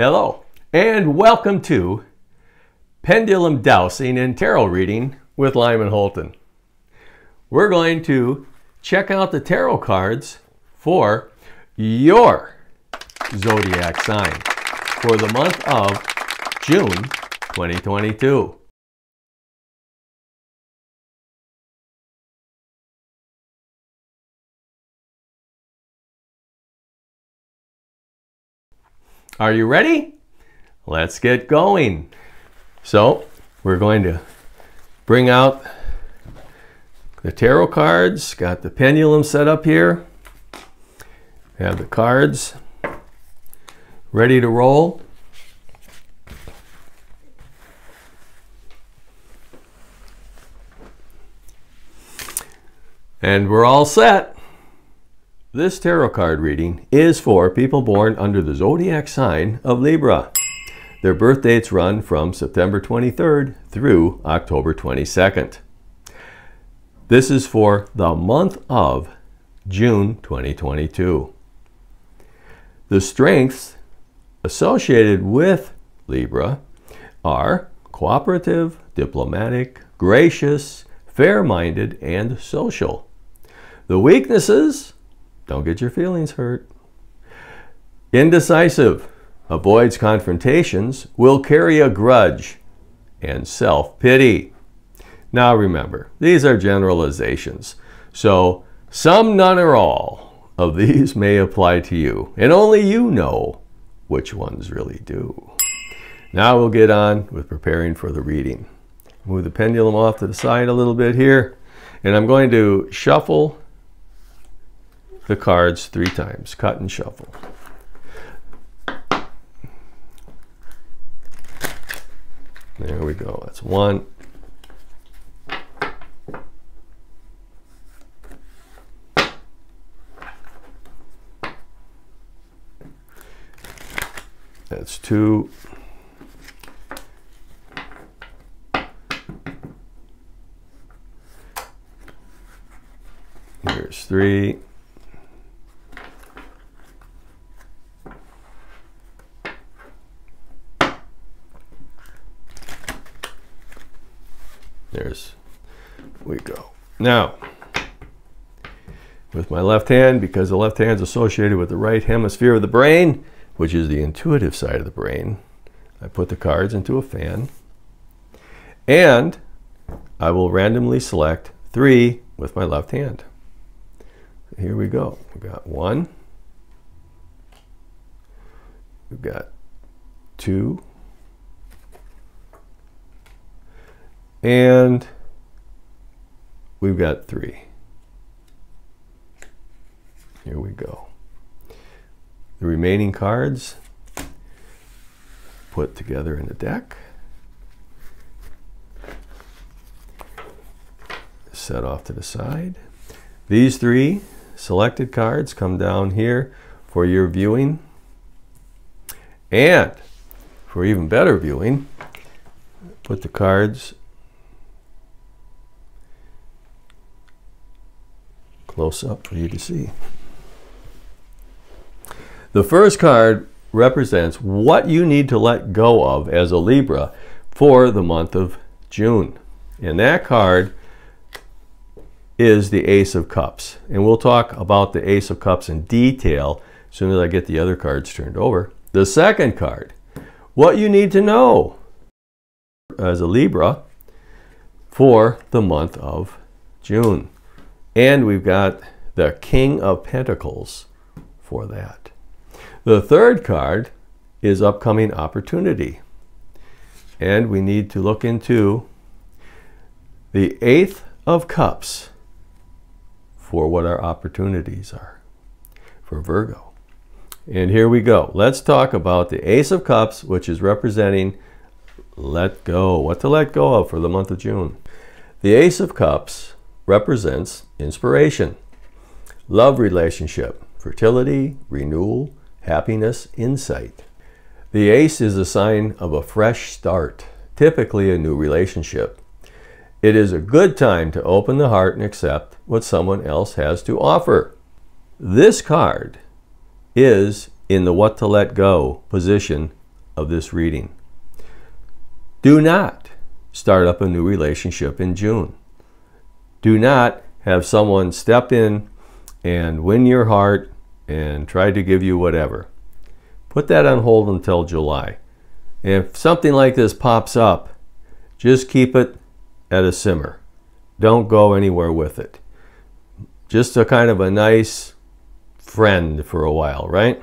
Hello, and welcome to Pendulum Dowsing and Tarot Reading with Lyman Holton. We're going to check out the tarot cards for your zodiac sign for the month of June 2022. Are you ready? Let's get going. So, we're going to bring out the tarot cards, got the pendulum set up here, have the cards ready to roll. And we're all set. This tarot card reading is for people born under the zodiac sign of Libra. Their birth dates run from September 23rd through October 22nd. This is for the month of June 2022. The strengths associated with Libra are cooperative, diplomatic, gracious, fair minded, and social. The weaknesses don't get your feelings hurt. Indecisive. Avoids confrontations. Will carry a grudge. And self pity. Now remember, these are generalizations. So, some, none, or all of these may apply to you. And only you know which ones really do. Now we'll get on with preparing for the reading. Move the pendulum off to the side a little bit here. And I'm going to shuffle the cards three times. Cut and shuffle. There we go. That's one. That's two. Here's three. There's, we go. Now, with my left hand, because the left hand is associated with the right hemisphere of the brain, which is the intuitive side of the brain, I put the cards into a fan. And I will randomly select three with my left hand. Here we go. We've got one. We've got two. And we've got three. Here we go. The remaining cards put together in the deck. Set off to the side. These three selected cards come down here for your viewing. And for even better viewing, put the cards close up for you to see. The first card represents what you need to let go of as a Libra for the month of June. And that card is the Ace of Cups. And we'll talk about the Ace of Cups in detail as soon as I get the other cards turned over. The second card, what you need to know as a Libra for the month of June. And we've got the King of Pentacles for that. The third card is upcoming opportunity. And we need to look into the Eighth of Cups for what our opportunities are for Virgo. And here we go. Let's talk about the Ace of Cups, which is representing let go, what to let go of for the month of June. The Ace of Cups represents inspiration, love relationship, fertility, renewal, happiness, insight. The ace is a sign of a fresh start, typically a new relationship. It is a good time to open the heart and accept what someone else has to offer. This card is in the what to let go position of this reading. Do not start up a new relationship in June. Do not have someone step in and win your heart and try to give you whatever. Put that on hold until July. If something like this pops up, just keep it at a simmer. Don't go anywhere with it. Just a kind of a nice friend for a while, right?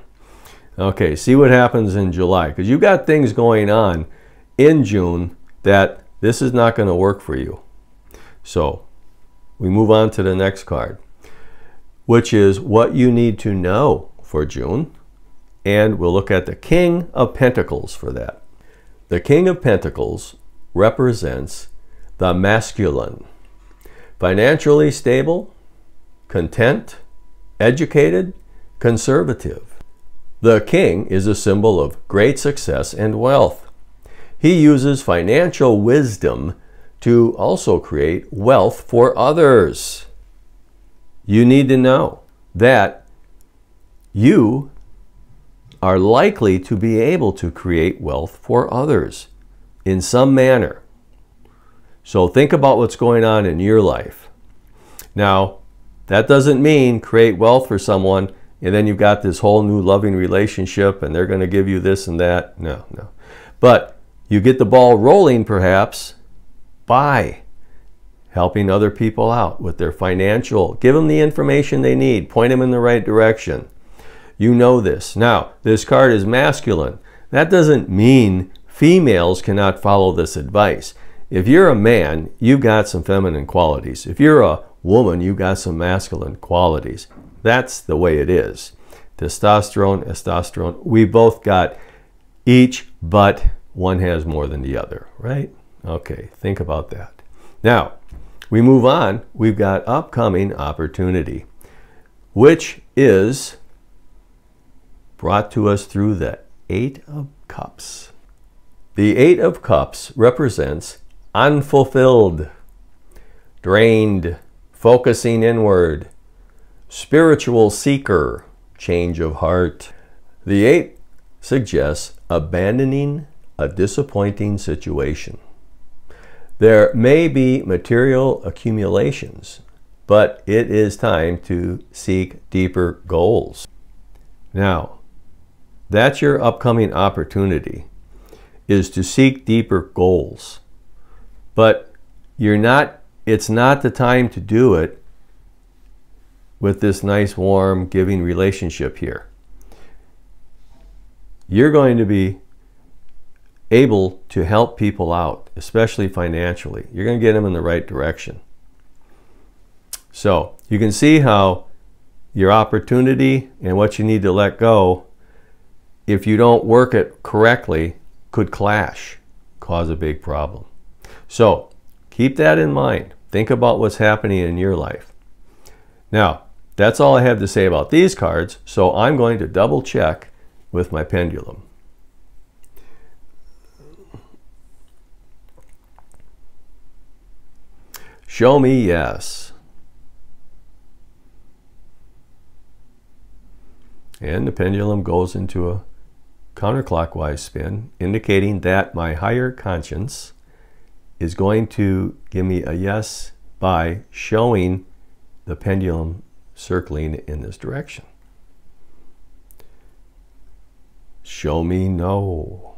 Okay, see what happens in July. Because you've got things going on in June that this is not going to work for you. So we move on to the next card, which is what you need to know for June. And we'll look at the King of Pentacles for that. The King of Pentacles represents the masculine, financially stable, content, educated, conservative. The king is a symbol of great success and wealth. He uses financial wisdom to also create wealth for others. You need to know that you are likely to be able to create wealth for others in some manner. So think about what's going on in your life. Now, that doesn't mean create wealth for someone and then you've got this whole new loving relationship and they're going to give you this and that. No, no. But you get the ball rolling perhaps by helping other people out with their financial. Give them the information they need, point them in the right direction. You know this. Now, this card is masculine. That doesn't mean females cannot follow this advice. If you're a man, you've got some feminine qualities. If you're a woman, you've got some masculine qualities. That's the way it is. Testosterone, testosterone, we both got each, but one has more than the other, right? Okay, think about that. Now, we move on. We've got upcoming opportunity, which is brought to us through the Eight of Cups. The Eight of Cups represents unfulfilled, drained, focusing inward, spiritual seeker, change of heart. The Eight suggests abandoning a disappointing situation. There may be material accumulations, but it is time to seek deeper goals. Now, that's your upcoming opportunity is to seek deeper goals. But you're not it's not the time to do it with this nice warm giving relationship here. You're going to be able to help people out, especially financially. You're going to get them in the right direction. So you can see how your opportunity and what you need to let go if you don't work it correctly, could clash, cause a big problem. So keep that in mind. Think about what's happening in your life. Now, that's all I have to say about these cards, so I'm going to double check with my pendulum. Show me yes. And the pendulum goes into a counterclockwise spin, indicating that my higher conscience is going to give me a yes by showing the pendulum circling in this direction. Show me no.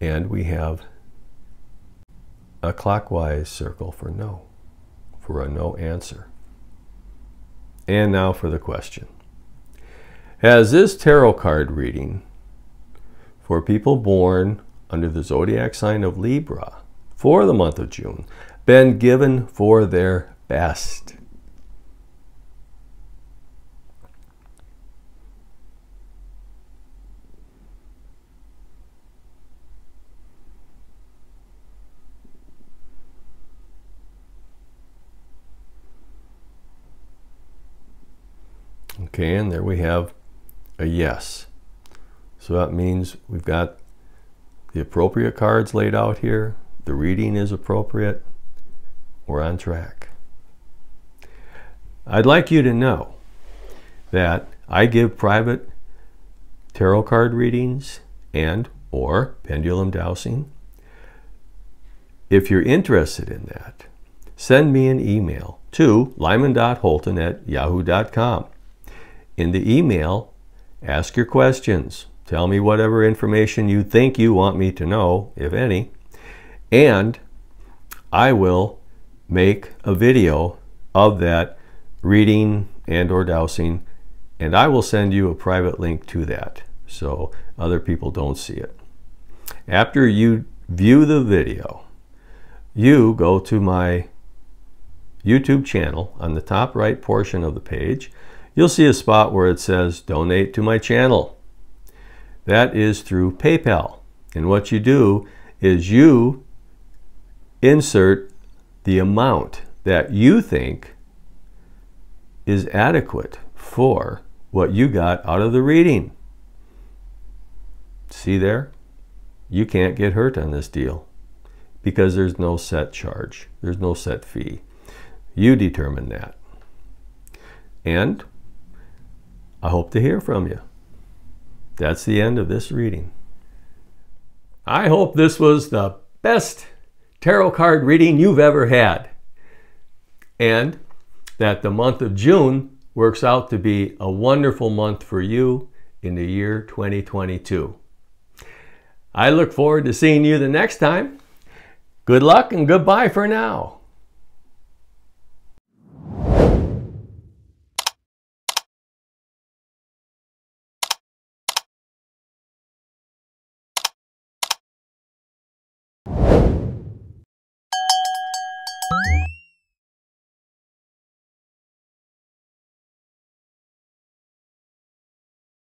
And we have a clockwise circle for no, for a no answer. And now for the question. Has this tarot card reading for people born under the zodiac sign of Libra for the month of June been given for their best? Okay, and there we have a yes. So that means we've got the appropriate cards laid out here. The reading is appropriate. We're on track. I'd like you to know that I give private tarot card readings and or pendulum dowsing. If you're interested in that, send me an email to lyman.holton at yahoo.com. In the email, ask your questions. Tell me whatever information you think you want me to know, if any, and I will make a video of that reading and or dowsing and I will send you a private link to that so other people don't see it. After you view the video, you go to my YouTube channel on the top right portion of the page. You'll see a spot where it says donate to my channel. That is through PayPal. And what you do is you insert the amount that you think is adequate for what you got out of the reading. See there? You can't get hurt on this deal because there's no set charge. There's no set fee. You determine that. And I hope to hear from you. That's the end of this reading. I hope this was the best tarot card reading you've ever had. And that the month of June works out to be a wonderful month for you in the year 2022. I look forward to seeing you the next time. Good luck and goodbye for now.